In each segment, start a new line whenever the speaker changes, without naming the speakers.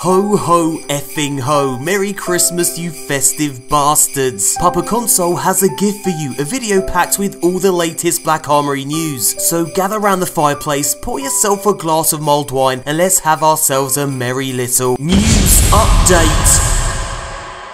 Ho ho effing ho. Merry Christmas you festive bastards. Papa Console has a gift for you, a video packed with all the latest Black Armory news. So gather round the fireplace, pour yourself a glass of mulled wine and let's have ourselves a merry little news update.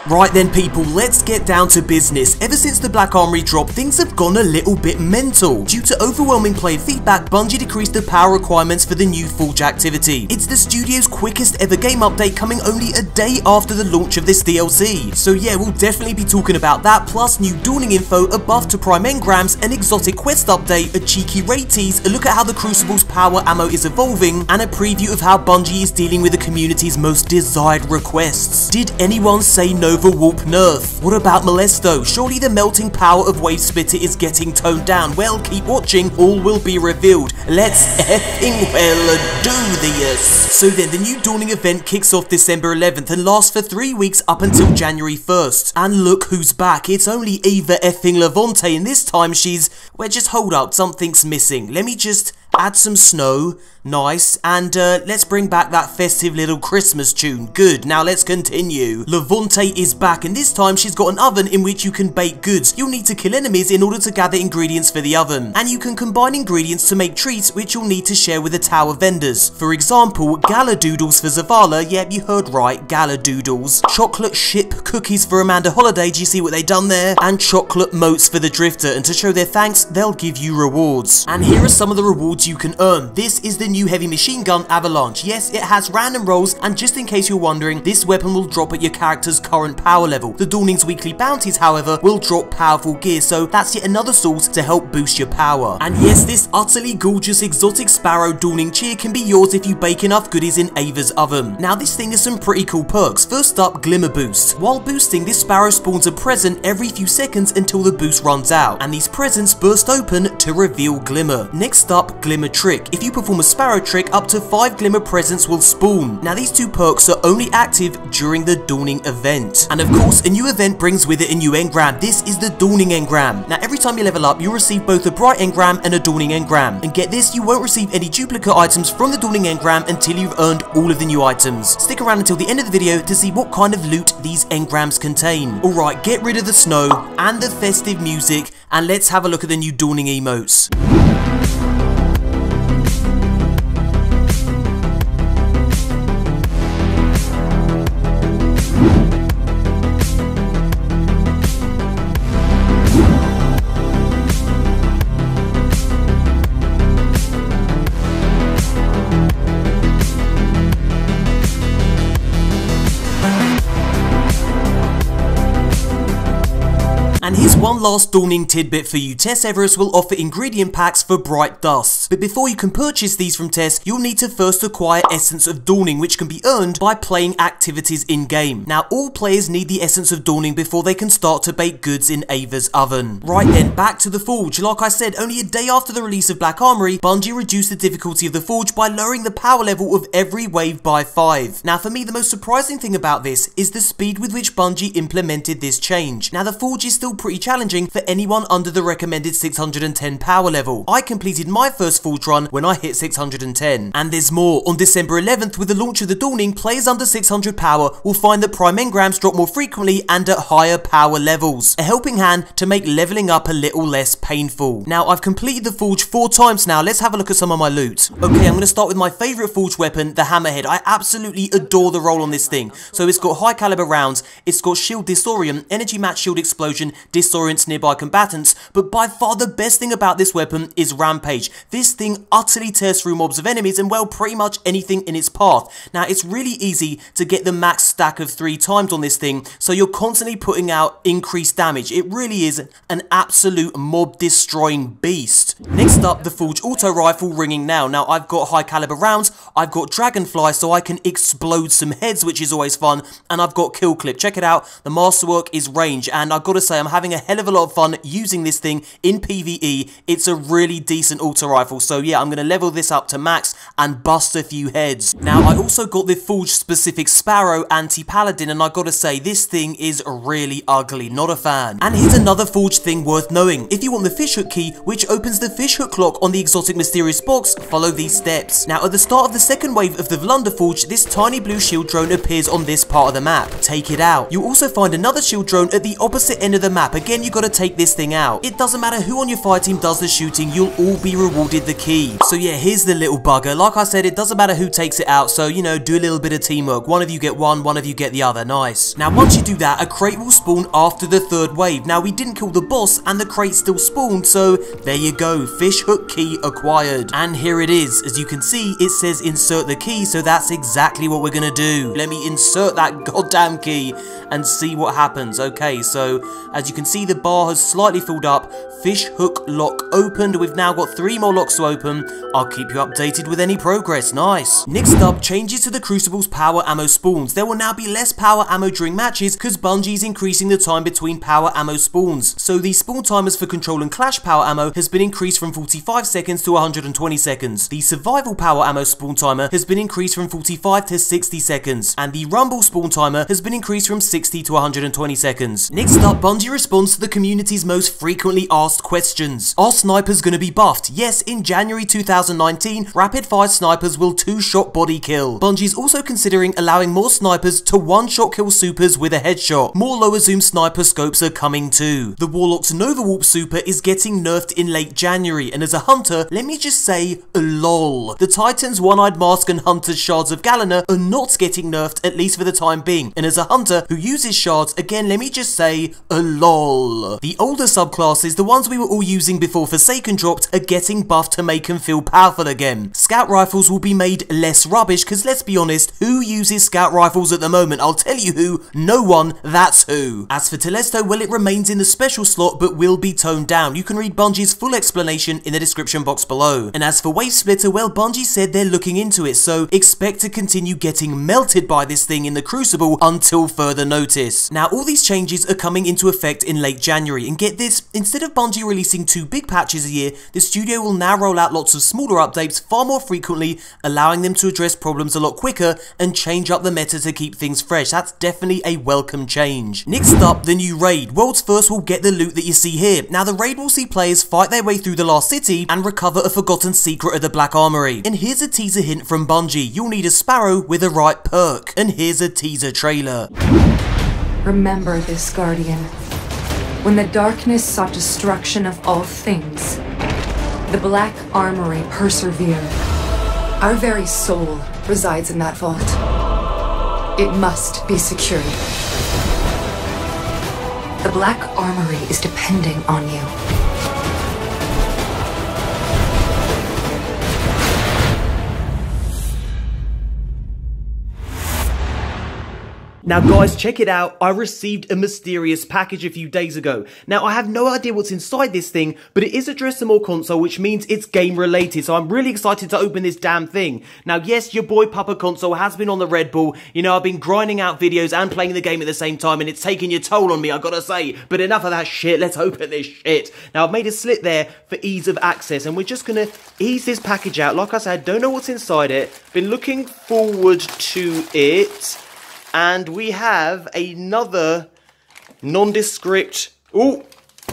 Right then people, let's get down to business. Ever since the Black Armory drop, things have gone a little bit mental. Due to overwhelming player feedback, Bungie decreased the power requirements for the new Forge activity. It's the studio's quickest ever game update coming only a day after the launch of this DLC. So yeah, we'll definitely be talking about that, plus new Dawning info, a buff to Prime Engrams, an exotic quest update, a cheeky raid tease, a look at how the Crucible's power ammo is evolving, and a preview of how Bungie is dealing with the community's most desired requests. Did anyone say no Nova Warp Nerf. What about Molesto? Surely the melting power of Wavesplitter is getting toned down. Well, keep watching, all will be revealed. Let's effing well do this. So then, the new Dawning event kicks off December 11th and lasts for three weeks up until January 1st. And look who's back, it's only Eva effing Levante and this time she's... Well, just hold up, something's missing. Let me just add some snow, nice, and uh, let's bring back that festive little Christmas tune. Good, now let's continue. Levante is back, and this time she's got an oven in which you can bake goods. You'll need to kill enemies in order to gather ingredients for the oven, and you can combine ingredients to make treats which you'll need to share with the tower vendors. For example, Gjallardoodles for Zavala, yep, you heard right, Gjallardoodles. Chocolate Ship Cookies for Amanda Holliday, do you see what they done there? And Chocolate Motes for the Drifter, and to show their thanks, they'll give you rewards. And here are some of the rewards you can earn. This is the new heavy machine gun Avalanche. Yes, it has random rolls and just in case you're wondering, this weapon will drop at your character's current power level. The Dawning's weekly bounties, however, will drop powerful gear, so that's yet another source to help boost your power. And yes, this utterly gorgeous exotic Sparrow Dawning cheer can be yours if you bake enough goodies in Ava's oven. Now this thing has some pretty cool perks. First up, Glimmer Boost. While boosting, this Sparrow spawns a present every few seconds until the boost runs out, and these presents burst open to reveal Glimmer. Next up, Glimmer trick. If you perform a Sparrow trick, up to 5 Glimmer presents will spawn. Now these two perks are only active during the Dawning event. And of course, a new event brings with it a new engram. This is the Dawning engram. Now every time you level up, you'll receive both a Bright engram and a Dawning engram. And get this, you won't receive any duplicate items from the Dawning engram until you've earned all of the new items. Stick around until the end of the video to see what kind of loot these engrams contain. Alright, get rid of the snow and the festive music and let's have a look at the new Dawning emotes. Here's one last dawning tidbit for you. Tess Everis will offer ingredient packs for Bright Dust. But before you can purchase these from Tess, you'll need to first acquire Essence of Dawning, which can be earned by playing activities in-game. Now, all players need the Essence of Dawning before they can start to bake goods in Ava's oven. Right then, back to the Forge. Like I said, only a day after the release of Black Armory, Bungie reduced the difficulty of the Forge by lowering the power level of every wave by 5. Now, for me, the most surprising thing about this is the speed with which Bungie implemented this change. Now, the Forge is still pretty challenging for anyone under the recommended 610 power level. I completed my first Forge run when I hit 610. And there's more. On December 11th, with the launch of the Dawning, players under 600 power will find that Prime Engrams drop more frequently and at higher power levels. A helping hand to make leveling up a little less painful. Now, I've completed the Forge four times now. Let's have a look at some of my loot. Okay, I'm going to start with my favourite Forge weapon, the Hammerhead. I absolutely adore the roll on this thing. So it's got high caliber rounds, it's got shield disorient, energy match shield explosion, disorients nearby combatants, but by far the best thing about this weapon is Rampage. This thing utterly tears through mobs of enemies and well pretty much anything in its path. Now it's really easy to get the max stack of three times on this thing, so you're constantly putting out increased damage. It really is an absolute mob destroying beast. Next up, the Forge Auto Rifle ringing now. Now I've got high caliber rounds, I've got Dragonfly so I can explode some heads which is always fun, and I've got Kill Clip. Check it out, the masterwork is range and I've got to say I'm having a hell of a lot of fun using this thing in PvE. It's a really decent auto rifle, so yeah, I'm going to level this up to max and bust a few heads. Now, I also got the Forge specific Sparrow anti-paladin, and I gotta say, this thing is really ugly, not a fan. And here's another Forge thing worth knowing. If you want the fishhook key, which opens the fishhook lock on the exotic mysterious box, follow these steps. Now, at the start of the second wave of the Volundr Forge, this tiny blue shield drone appears on this part of the map. Take it out. You'll also find another shield drone at the opposite end of the map. Again, you gotta take this thing out. It doesn't matter who on your fire team does the shooting, you'll all be rewarded the key. So yeah, here's the little bugger. Like I said, it doesn't matter who takes it out, so you know, do a little bit of teamwork. One of you get one, one of you get the other. Nice. Now, once you do that, a crate will spawn after the third wave. Now, we didn't kill the boss, and the crate still spawned, so there you go. Fish hook key acquired. And here it is. As you can see, it says insert the key, so that's exactly what we're gonna do. Let me insert that goddamn key and see what happens. Okay, so as you can see, the bar has slightly filled up. Fish hook lock opened. We've now got three more locks to open. I'll keep you updated with any progress. Nice. Next up, changes to the Crucible's power ammo spawns. There will now be less power ammo during matches because Bungie's increasing the time between power ammo spawns. So the spawn timers for Control and Clash power ammo has been increased from 45 seconds to 120 seconds. The Survival power ammo spawn timer has been increased from 45 to 60 seconds. And the Rumble spawn timer has been increased from 60 to 120 seconds. Next up, Bungie responds to the community's most frequently asked questions. Are snipers going to be buffed? Yes, in January 2019, rapid fire snipers will two-shot body kill. Bungie's also considering allowing more snipers to one-shot kill supers with a headshot. More lower zoom sniper scopes are coming too. The Warlock's Nova Warp super is getting nerfed in late January, and as a hunter, let me just say, lol. The Titan's One-Eyed Mask and Hunter's Shards of Galanor are not getting nerfed, at least for the time being, and as a hunter who uses shards, again, let me just say, lol. The older subclasses, the ones we were all using before Forsaken dropped, are getting buffed to make them feel powerful again. Scout rifles will be made less rubbish, because let's be honest, who uses scout rifles at the moment? I'll tell you who, no one, that's who. As for Telesto, well, it remains in the special slot, but will be toned down. You can read Bungie's full explanation in the description box below. And as for Wavesplitter, well, Bungie said they're looking into it, so expect to continue getting melted by this thing in the Crucible until further notice. Now, all these changes are coming into effect in late January, and get this, instead of Bungie releasing two big patches a year, the studio will now roll out lots of smaller updates far more frequently, allowing them to address problems a lot quicker and change up the meta to keep things fresh. That's definitely a welcome change. Next up, the new raid. World's First will get the loot that you see here. Now, the raid will see players fight their way through the Lost city and recover a forgotten secret of the Black Armory. And here's a teaser hint from Bungie. You'll need a sparrow with the right perk. And here's a teaser trailer.
Remember this, Guardian. When the darkness sought destruction of all things, the Black Armory persevered. Our very soul resides in that vault. It must be secured. The Black Armory is depending on you.
Now guys, check it out. I received a mysterious package a few days ago. Now I have no idea what's inside this thing, but it is addressed to more console, which means it's game related. So I'm really excited to open this damn thing. Now yes, your boy Papa Console has been on the Red Bull. You know, I've been grinding out videos and playing the game at the same time, and it's taking your toll on me, I gotta say. But enough of that shit, let's open this shit. Now I've made a slit there for ease of access, and we're just gonna ease this package out. Like I said, don't know what's inside it. Been looking forward to it. And we have another nondescript... Oh,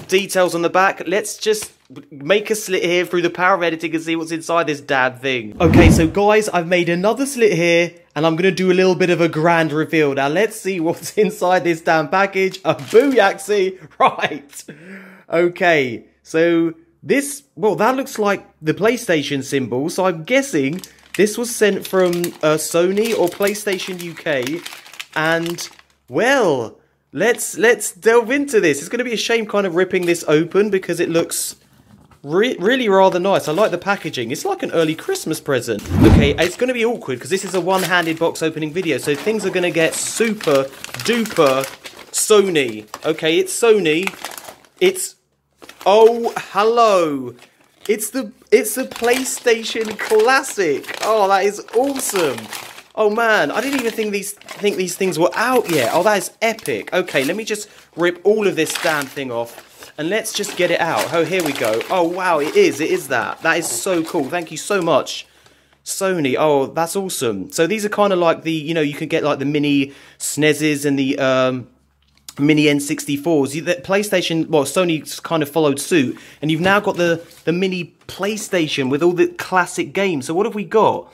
details on the back. Let's just make a slit here through the power of editing and see what's inside this damn thing. Okay, so guys, I've made another slit here, and I'm going to do a little bit of a grand reveal. Now, let's see what's inside this damn package. A booyaxi. Right. Okay, so this, well, that looks like the PlayStation symbol, so I'm guessing this was sent from uh, Sony or PlayStation UK and well, let's let's delve into this. It's going to be a shame kind of ripping this open because it looks re really rather nice. I like the packaging. It's like an early Christmas present. Okay, it's going to be awkward because this is a one-handed box opening video, so things are going to get super duper Sony. Okay, it's Sony. It's oh hello. It's the it's the PlayStation Classic. Oh, that is awesome. Oh man, I didn't even think these think these things were out yet. Oh, that is epic. Okay, let me just rip all of this damn thing off and let's just get it out. Oh, here we go. Oh wow, it is. It is that. That is so cool. Thank you so much. Sony, oh, that's awesome. So these are kind of like the, you know, you can get like the mini SNESes and the um, mini N64s. You, the PlayStation, well, Sony kind of followed suit, and you've now got the the mini PlayStation with all the classic games. So what have we got?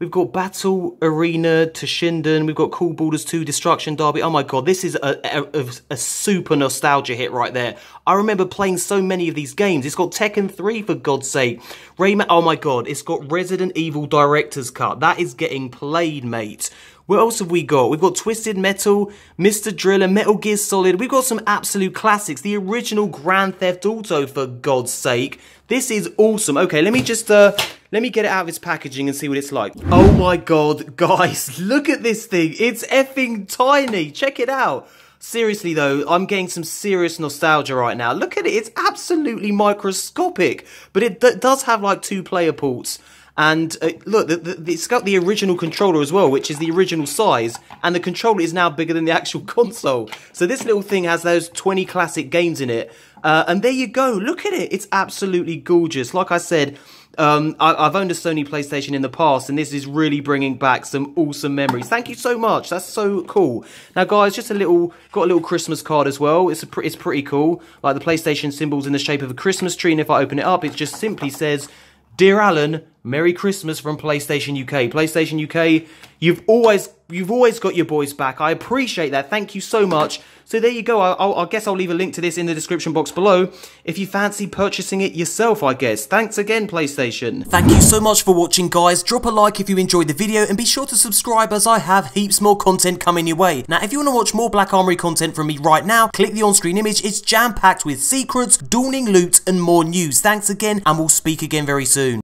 We've got Battle Arena, Toshinden. We've got Cool Borders 2, Destruction Derby. Oh my god, this is a, a, a, super nostalgia hit right there. I remember playing so many of these games. It's got Tekken 3, for God's sake. Rayman, oh my god, it's got Resident Evil Director's Cut. That is getting played, mate. What else have we got? We've got Twisted Metal, Mr. Driller, Metal Gear Solid. We've got some absolute classics. The original Grand Theft Auto, for God's sake. This is awesome. Okay, let me just uh, let me get it out of its packaging and see what it's like. Oh my god, guys, look at this thing. It's effing tiny. Check it out. Seriously though, I'm getting some serious nostalgia right now. Look at it, it's absolutely microscopic. But it does have like two player ports. And uh, look, the, the, it's got the original controller as well, which is the original size. And the controller is now bigger than the actual console. So this little thing has those 20 classic games in it. Uh, and there you go. Look at it. It's absolutely gorgeous. Like I said, um, I, have owned a Sony PlayStation in the past, and this is really bringing back some awesome memories. Thank you so much. That's so cool. Now, guys, just a little got a little Christmas card as well. It's a, it's pretty cool. Like the PlayStation symbols in the shape of a Christmas tree, and if I open it up, it just simply says Dear Alan, Merry Christmas from PlayStation UK. PlayStation UK, you've always you've always got your boys back. I appreciate that. Thank you so much. So there you go. I, I, guess I'll leave a link to this in the description box below if you fancy purchasing it yourself, I guess. Thanks again, PlayStation. Thank you so much for watching, guys. Drop a like if you enjoyed the video and be sure to subscribe as I have heaps more content coming your way. Now, if you want to watch more Black Armory content from me right now, click the on-screen image. It's jam-packed with secrets, dawning loot, and more news. Thanks again, and we'll speak again very soon.